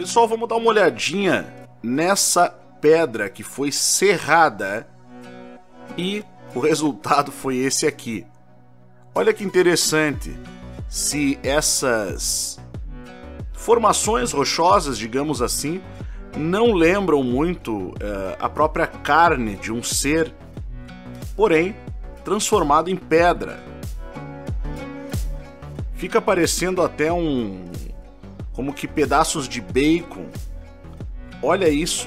Pessoal, vamos dar uma olhadinha nessa pedra que foi serrada e o resultado foi esse aqui. Olha que interessante. Se essas formações rochosas, digamos assim, não lembram muito uh, a própria carne de um ser, porém transformado em pedra. Fica parecendo até um. Como que pedaços de bacon. Olha isso,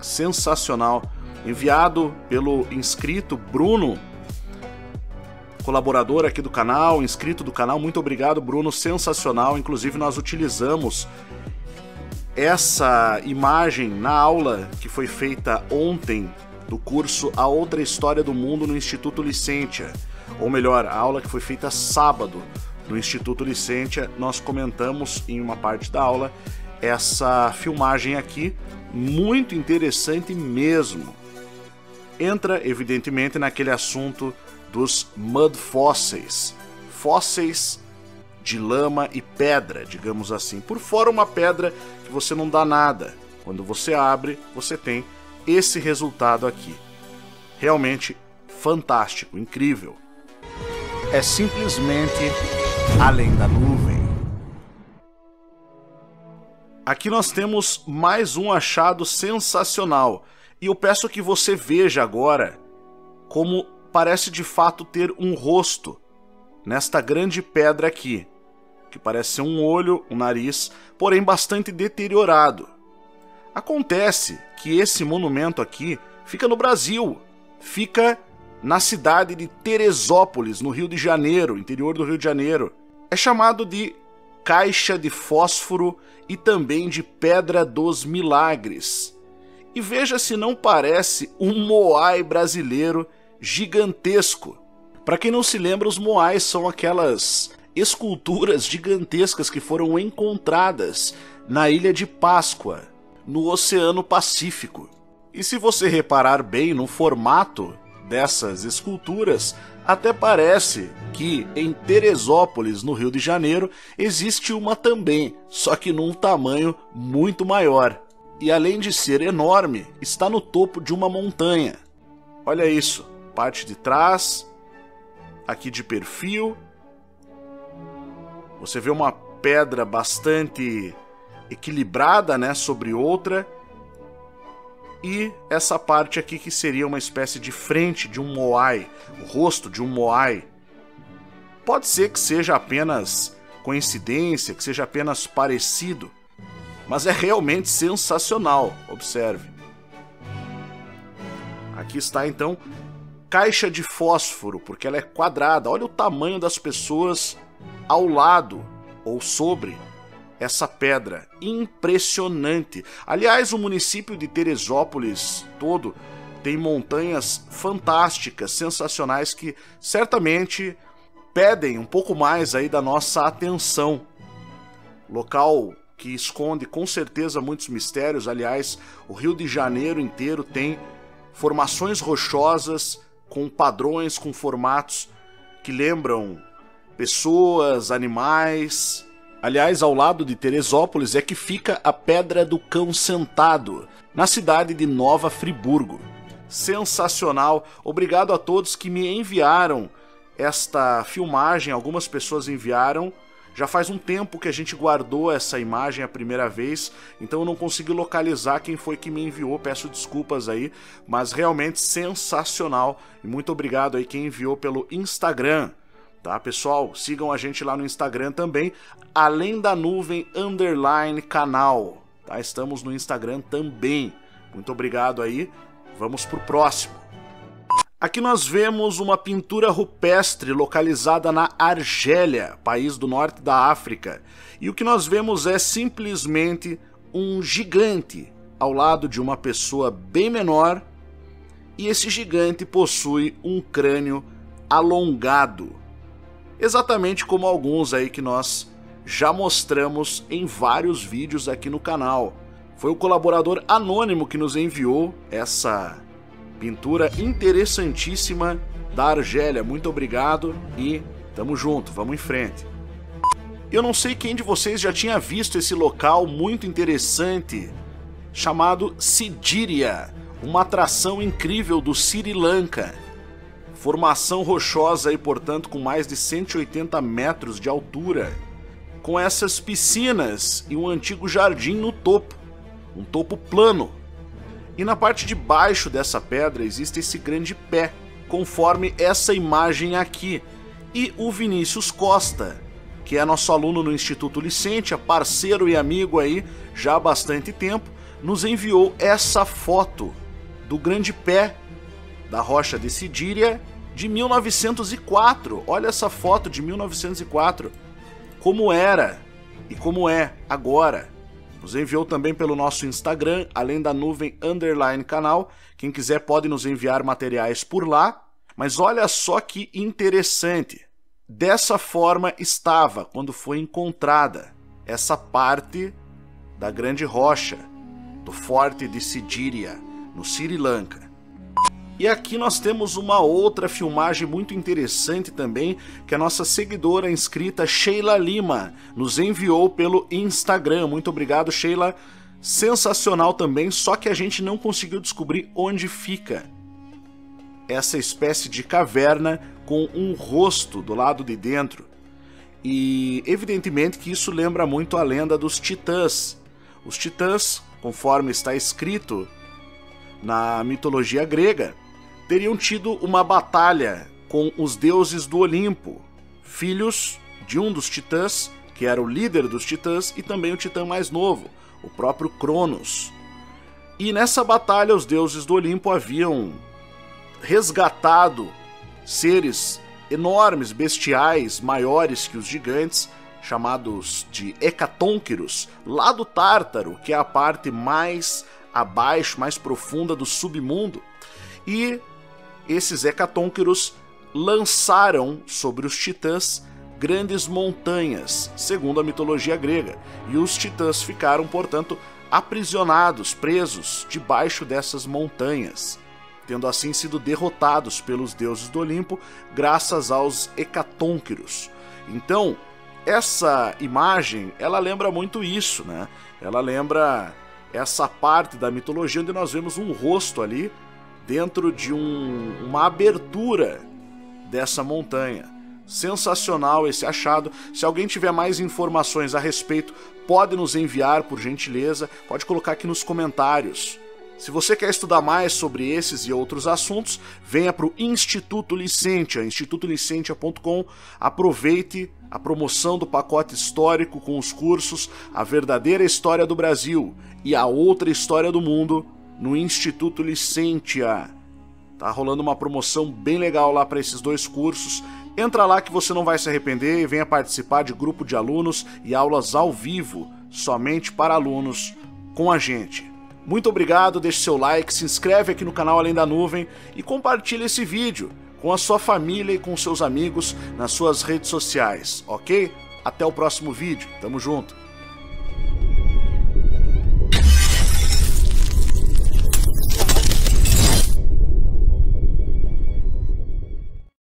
sensacional. Enviado pelo inscrito Bruno, colaborador aqui do canal, inscrito do canal. Muito obrigado, Bruno, sensacional. Inclusive, nós utilizamos essa imagem na aula que foi feita ontem do curso A Outra História do Mundo no Instituto Licentia. Ou melhor, a aula que foi feita sábado no Instituto Licentia, nós comentamos em uma parte da aula essa filmagem aqui, muito interessante mesmo. Entra, evidentemente, naquele assunto dos mud fósseis, fósseis de lama e pedra, digamos assim. Por fora, uma pedra que você não dá nada. Quando você abre, você tem esse resultado aqui. Realmente fantástico, incrível. É simplesmente além da nuvem. Aqui nós temos mais um achado sensacional. E eu peço que você veja agora como parece de fato ter um rosto nesta grande pedra aqui, que parece ser um olho, um nariz, porém bastante deteriorado. Acontece que esse monumento aqui fica no Brasil, fica na cidade de Teresópolis, no Rio de Janeiro, interior do Rio de Janeiro é chamado de caixa de fósforo e também de pedra dos milagres. E veja se não parece um moai brasileiro gigantesco. Para quem não se lembra, os moais são aquelas esculturas gigantescas que foram encontradas na ilha de Páscoa, no Oceano Pacífico. E se você reparar bem no formato dessas esculturas, até parece que em Teresópolis, no Rio de Janeiro, existe uma também, só que num tamanho muito maior. E além de ser enorme, está no topo de uma montanha. Olha isso, parte de trás, aqui de perfil. Você vê uma pedra bastante equilibrada, né, sobre outra e essa parte aqui que seria uma espécie de frente de um Moai, o rosto de um Moai. Pode ser que seja apenas coincidência, que seja apenas parecido, mas é realmente sensacional, observe. Aqui está então caixa de fósforo, porque ela é quadrada. Olha o tamanho das pessoas ao lado ou sobre essa pedra. Impressionante. Aliás, o município de Teresópolis todo tem montanhas fantásticas, sensacionais que certamente pedem um pouco mais aí da nossa atenção. Local que esconde com certeza muitos mistérios. Aliás, o Rio de Janeiro inteiro tem formações rochosas com padrões, com formatos que lembram pessoas, animais, Aliás, ao lado de Teresópolis é que fica a Pedra do Cão Sentado, na cidade de Nova Friburgo. Sensacional! Obrigado a todos que me enviaram esta filmagem, algumas pessoas enviaram. Já faz um tempo que a gente guardou essa imagem a primeira vez, então eu não consigo localizar quem foi que me enviou, peço desculpas aí, mas realmente sensacional. E muito obrigado aí quem enviou pelo Instagram. Tá, pessoal? Sigam a gente lá no Instagram também, além da nuvem underline canal. Tá? Estamos no Instagram também. Muito obrigado aí. Vamos pro próximo. Aqui nós vemos uma pintura rupestre localizada na Argélia, país do norte da África. E o que nós vemos é simplesmente um gigante ao lado de uma pessoa bem menor, e esse gigante possui um crânio alongado exatamente como alguns aí que nós já mostramos em vários vídeos aqui no canal. Foi o colaborador anônimo que nos enviou essa pintura interessantíssima da Argélia. Muito obrigado e tamo junto, vamos em frente. Eu não sei quem de vocês já tinha visto esse local muito interessante chamado Sidiria, uma atração incrível do Sri Lanka. Formação rochosa e, portanto, com mais de 180 metros de altura, com essas piscinas e um antigo jardim no topo, um topo plano. E na parte de baixo dessa pedra existe esse grande pé, conforme essa imagem aqui. E o Vinícius Costa, que é nosso aluno no Instituto Licente, parceiro e amigo aí já há bastante tempo, nos enviou essa foto do grande pé da rocha de Sidíria de 1904. Olha essa foto de 1904. Como era e como é agora. Nos enviou também pelo nosso Instagram, além da nuvem underline canal. Quem quiser pode nos enviar materiais por lá. Mas olha só que interessante. Dessa forma estava quando foi encontrada essa parte da grande rocha do Forte de Sidíria, no Sri Lanka. E aqui nós temos uma outra filmagem muito interessante também, que a nossa seguidora inscrita Sheila Lima nos enviou pelo Instagram. Muito obrigado, Sheila. Sensacional também, só que a gente não conseguiu descobrir onde fica essa espécie de caverna com um rosto do lado de dentro. E evidentemente que isso lembra muito a lenda dos titãs. Os titãs conforme está escrito na mitologia grega, teriam tido uma batalha com os deuses do Olimpo, filhos de um dos titãs, que era o líder dos titãs e também o titã mais novo, o próprio Cronos. E nessa batalha, os deuses do Olimpo haviam resgatado seres enormes, bestiais, maiores que os gigantes, chamados de Hecatonqueros, lá do Tártaro, que é a parte mais abaixo, mais profunda do submundo. E esses Hecatonqueros lançaram sobre os titãs grandes montanhas, segundo a mitologia grega, e os titãs ficaram, portanto, aprisionados, presos debaixo dessas montanhas, tendo assim sido derrotados pelos deuses do Olimpo graças aos Hecatonqueros. Então, essa imagem, ela lembra muito isso, né? Ela lembra essa parte da mitologia onde nós vemos um rosto ali dentro de um, uma abertura dessa montanha. Sensacional esse achado. Se alguém tiver mais informações a respeito, pode nos enviar por gentileza, pode colocar aqui nos comentários. Se você quer estudar mais sobre esses e outros assuntos, venha para o Instituto Licentia, institutolicentia.com. Aproveite a promoção do pacote histórico com os cursos A Verdadeira História do Brasil e A Outra História do Mundo no Instituto Licentia. Tá rolando uma promoção bem legal lá para esses dois cursos. Entra lá que você não vai se arrepender e venha participar de grupo de alunos e aulas ao vivo, somente para alunos, com a gente. Muito obrigado, deixe seu like, se inscreve aqui no canal Além da Nuvem e compartilhe esse vídeo com a sua família e com seus amigos nas suas redes sociais, ok? Até o próximo vídeo, tamo junto!